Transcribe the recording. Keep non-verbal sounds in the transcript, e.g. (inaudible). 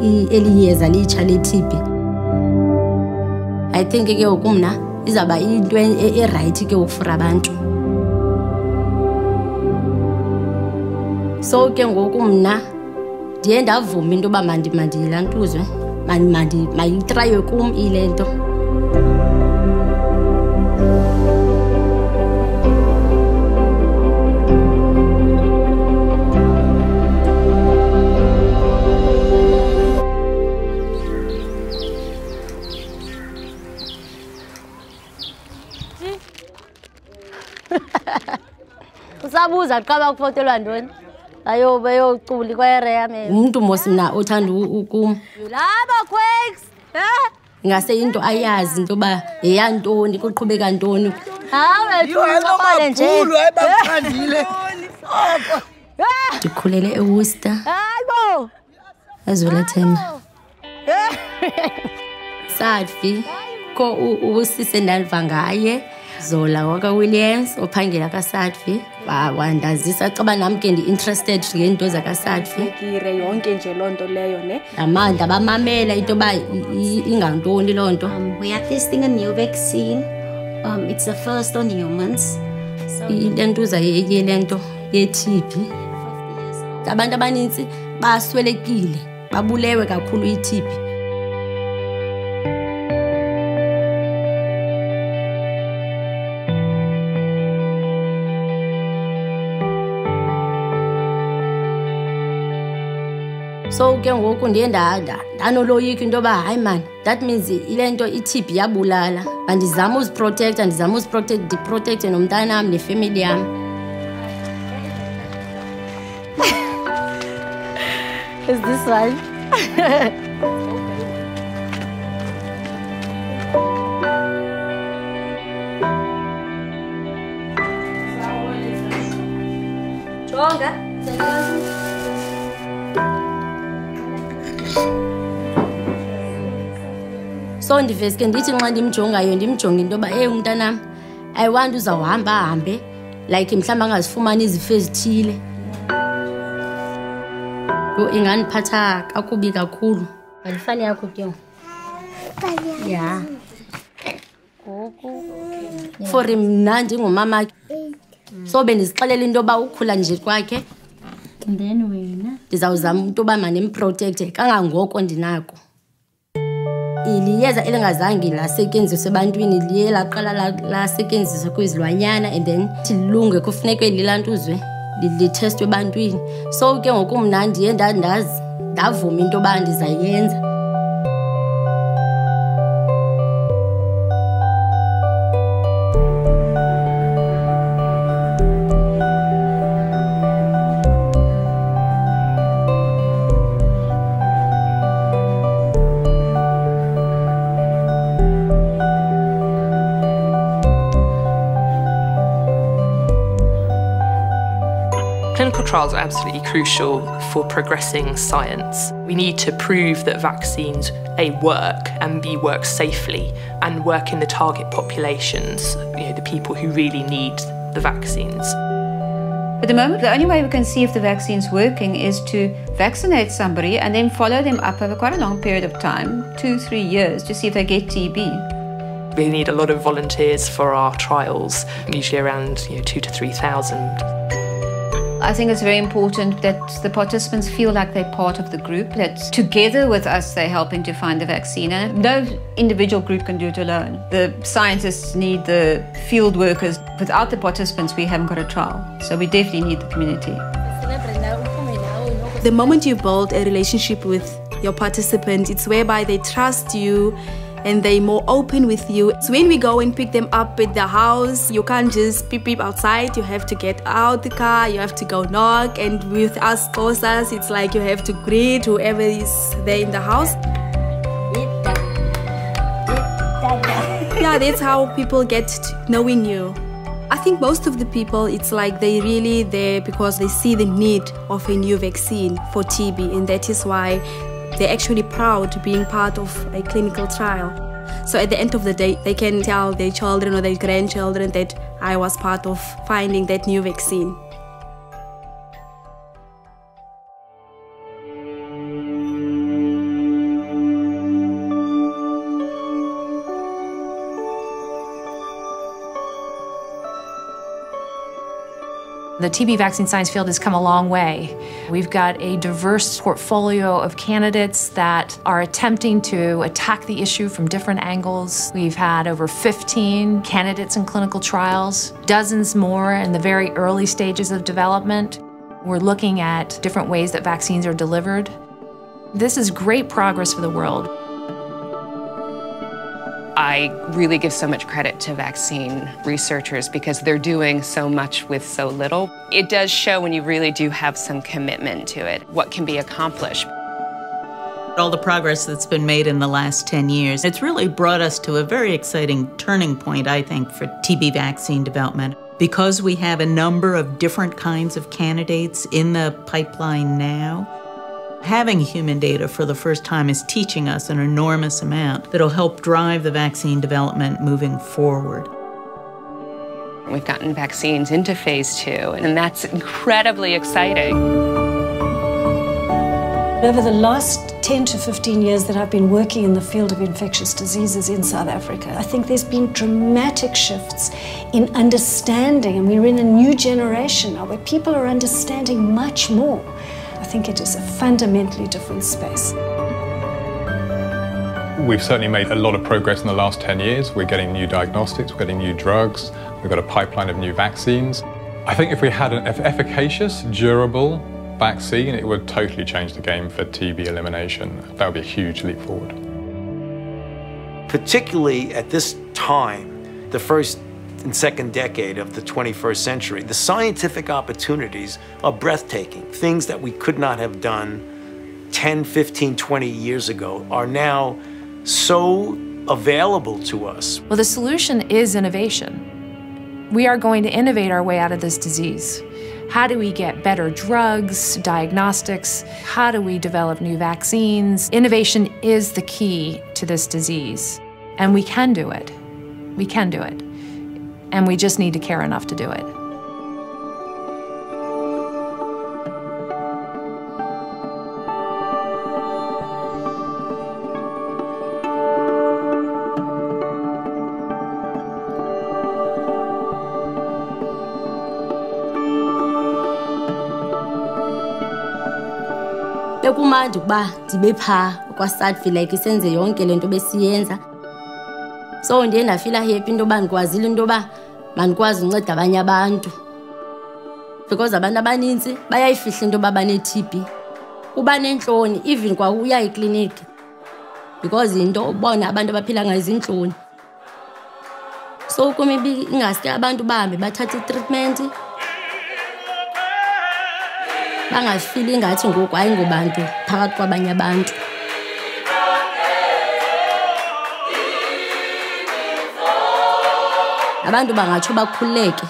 eli yeza litsha le-tb i think ke ngoku mna izawuba into erayithi ke ngoku for abantu. So ke ngoku mna ndiye ndavuma into yoba mandiyilantuzwe mayitraywe kum ile nto. Usabuza qaba kufotelwa ntoni bayoculi kwereya mem umntu mos mna othanda ukum laba quakes ingase into ayazi into yoba yeyantoni kuqhubeka ntoni hawe nje ndikhulele eworcester hayibo ezolathemba sadvi kho usise ndaliva ngaye zola wakawilliams ophangela kasadvi wandazisa caba nam ke ndi-interested ngeento zakasadvi kire yonke nje loo nto leyo ne? Namanda bamamela into yoba ingantoni loo nto. Um, we are testing a new vaccine. Um, it's the first on humans. So ile ntuza yele nto ye-tb abantu abanintsi baswelekile babulewe kakhulu yi-tb so ke ngoku ndiye ndanoloyiko into yoba hayi mani that means ile nto i-tb yabulala bandizama uziprotektha ndizama uziprotektha ndiprotekthe nomntanam nefemeli yam. (laughs) Is this one jonga so ndiveske ndithi nxa ndimjongayo ndimjonge into yoba eyi umntanam ayiwanti uzawuhamba ahambe like mhlawumbi angazifumani izifo ezithile. Yho ingandiphatha kakubi kakhulu. Andifani yakho ke ya. For mna ndingumama so bendizixelela into yoba ukhula nje kwakhe then wena. ndizawuzama into yoba mandimprotekthe kangangoko ndinako. Liyeza elingazange lasetyenziswa ebantwini liye laqala la- lasetyenziswa kwizilwanyana and then lilunge kufuneke lilantuzwe li- lithestwe ebantwini. So ke ngoku mna ndiye nda- ndazi ndavuma into yoba ndizayenza Clinical trials are absolutely crucial for progressing science. We need to prove that vaccines A work and B work safely and work in the target populations, you know, the people who really need the vaccines. At the moment, the only way we can see if the vaccine's working is to vaccinate somebody and then follow them up over quite a long period of time two, three years to see if they get TB. We need a lot of volunteers for our trials, usually around you know, two to 3,000. I think it's very important that the participants feel like they're part of the group, that together with us they're helping to find the vaccine. And no individual group can do it alone. The scientists need the field workers. Without the participants, we haven't got a trial. So we definitely need the community. The moment you build a relationship with your participant, it's whereby they trust you and they're more open with you. So when we go and pick them up at the house, you can't just peep peep outside. You have to get out the car, you have to go knock. And with us closers, it's like you have to greet whoever is there in the house. Yeah, that's how people get knowing you. I think most of the people, it's like they really there because they see the need of a new vaccine for TB, and that is why they're actually proud to being part of a clinical trial. So at the end of the day, they can tell their children or their grandchildren that I was part of finding that new vaccine. The TB vaccine science field has come a long way. We've got a diverse portfolio of candidates that are attempting to attack the issue from different angles. We've had over 15 candidates in clinical trials, dozens more in the very early stages of development. We're looking at different ways that vaccines are delivered. This is great progress for the world. I really give so much credit to vaccine researchers because they're doing so much with so little. It does show when you really do have some commitment to it, what can be accomplished. All the progress that's been made in the last 10 years, it's really brought us to a very exciting turning point, I think, for TB vaccine development. Because we have a number of different kinds of candidates in the pipeline now, Having human data for the first time is teaching us an enormous amount that'll help drive the vaccine development moving forward. We've gotten vaccines into phase two, and that's incredibly exciting. Over the last 10 to 15 years that I've been working in the field of infectious diseases in South Africa, I think there's been dramatic shifts in understanding, and we're in a new generation now where people are understanding much more I think it is a fundamentally different space. We've certainly made a lot of progress in the last 10 years. We're getting new diagnostics, we're getting new drugs, we've got a pipeline of new vaccines. I think if we had an efficacious, durable vaccine, it would totally change the game for TB elimination. That would be a huge leap forward. Particularly at this time, the first and second decade of the 21st century, the scientific opportunities are breathtaking. Things that we could not have done 10, 15, 20 years ago are now so available to us. Well, the solution is innovation. We are going to innovate our way out of this disease. How do we get better drugs, diagnostics? How do we develop new vaccines? Innovation is the key to this disease, and we can do it. We can do it and we just need to care enough to do it. bekumandi ukuba ndibe phaa kwaSATVI like senze yonke le nto besiyenza so ndiye ndafila happy into yoba ndikwazile into yoba mandikwazi unceda abanye abantu. Because abantu abanintsi bayayifihla into yoba bane-tb uba nentloni even kwauya ekliniki because yinto ubona abantu abaphila ngayo zintloni so kumibi ingaske abantu bahambe bathatha itreatment bangafili ingathi ngoku ayingobantu phakathi kwabanye abantu abantu bangatsho bakhululeke